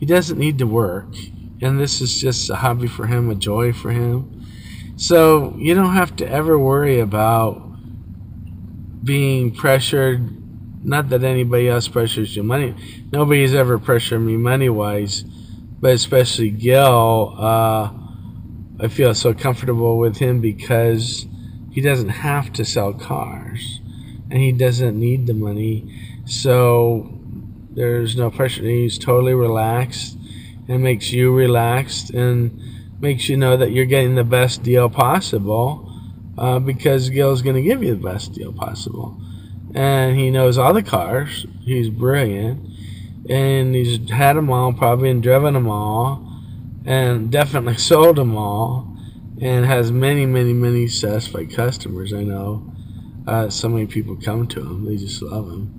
he doesn't need to work, and this is just a hobby for him, a joy for him. So you don't have to ever worry about being pressured. Not that anybody else pressures you money. Nobody's ever pressured me money wise, but especially Gil. Uh, I feel so comfortable with him because he doesn't have to sell cars and he doesn't need the money. So there's no pressure. He's totally relaxed and makes you relaxed and makes you know that you're getting the best deal possible uh, because Gil's going to give you the best deal possible. And he knows all the cars. He's brilliant. And he's had them all, probably, and driven them all. And definitely sold them all. And has many, many, many satisfied customers. I know uh, so many people come to him. They just love him.